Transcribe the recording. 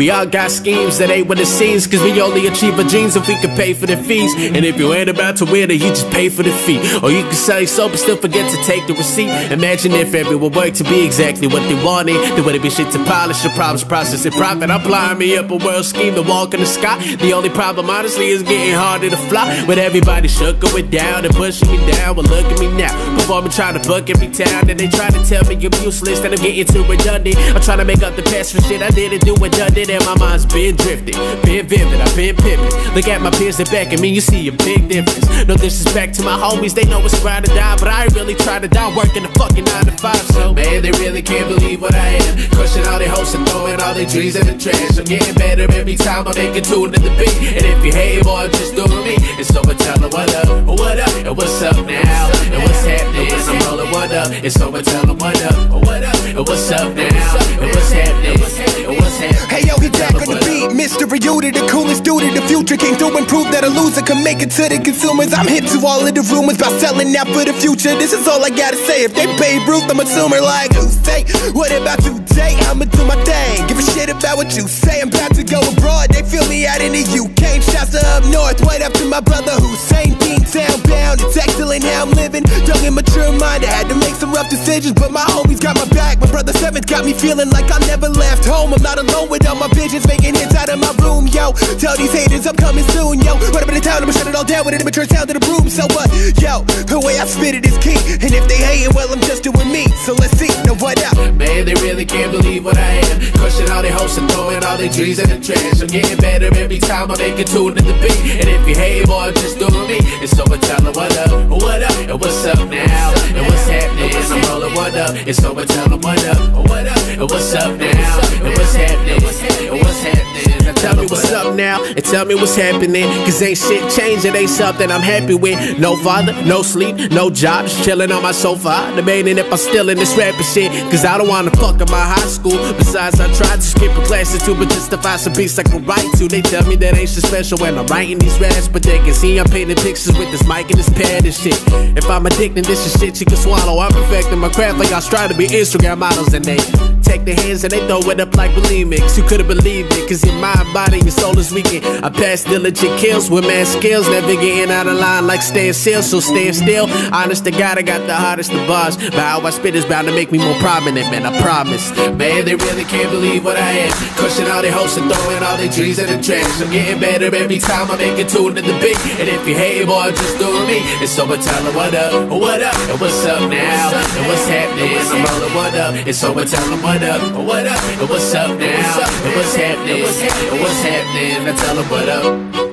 We all got schemes that ain't what it seems, cause we only achieve our dreams if we can pay for the fees. And if you ain't about to win it, you just pay for the fee. Or you can sell your soap and still forget to take the receipt. Imagine if everyone worked to be exactly what they wanted. There wouldn't be shit to polish, the problems process and profit. I'm flying me up a world scheme to walk in the sky. The only problem, honestly, is getting harder to fly. With everybody shook it down and pushing me down. Well, look at me now. Before I'm trying to book every town, and they try to tell me you're useless, and I'm getting too redundant. I'm trying to make up the past for shit I didn't do redundant, and my mind's been drifting, been vivid, I've been pimping. Look at my peers that back at me, you see a big difference. No disrespect to my homies, they know it's grind or die, but I ain't really try to die working a fucking nine to five. So man, they really can't believe what I am. Crushing all their hopes and throwing all their dreams in the trash. I'm getting better every time I make a tune to the beat. And if you hate, boy, I'm just doing me. And so I tell them what up, what up, and what's up now, and what's happening. I'm rolling what up, and so I tell them what up, what up, and what's up now, and what's happening. Hey yo, hit Jack on the beat, Mystery you the coolest dude in the future. Came through and proved that a loser can make it to the consumers. I'm hip to all of the rumors about selling out for the future. This is all I gotta say. If they pay Ruth, I'm a assuming like who say? What about today? I'ma do my thing. Give a shit about what you say. I'm about to go abroad. Out in the UK. Shouts up north. Right up to my brother Hussein. Dean Town bound. It's excellent how I'm living. Young and mature mind. I had to make some rough decisions, but my homies got my back. My brother Seventh got me feeling like I never left home. I'm not alone with all my visions, making hits out of my room, yo. Tell these haters I'm coming soon, yo. Run up in the town, I'ma shut it all down with an immature sound to the broom. So what, yo? The way I spit it is key, and if they hating, well I'm just doing me. So let's see, know what up? Man, they really can't believe what I all their hopes and throwing all their dreams in the trash. I'm getting better every time I make a tune to the beat. And if you hate, boy, just do me. And so I tell them what up, what up, and what's up now, and what's happening. I'm rolling what up, and so I tell them what up, what up, and what's up now, and what's happening, me what's up now, and tell me what's happening. Cause ain't shit changed, it ain't something I'm happy with. No father, no sleep, no job, just chilling on my sofa. Debating if I'm still in this rapping shit. Cause I don't wanna fuck up my high school. Besides, I tried to skip a class or two, but just to find some beats I can write to. They tell me that ain't shit special when I'm writing these raps, but they can see I'm painting pictures with this mic and this pad and shit. If I'm addicted, this is shit you can swallow. I'm perfecting my craft like I strive to be Instagram models and they take their hands and they throw it up like bulimics. You could've believed it, cause your mind, body, your soul is weakened. I pass diligent kills with mad skills, never getting out of line like staying still, so staying still. Honest to God, I got the hardest of bars, but how I spit is bound to make me more prominent, man, I promise. Man, they really can't believe what I am. Crushing all their hopes and throwing all their dreams in the trash. I'm getting better every time I make a tune to the beat. And if you hate, boy, just doing me. And so I what up, what up, and what's up now, and what's happening. I'm rolling what up, and so I what up, what up, what's up now, what's happening, and what's happening. I tell them what up.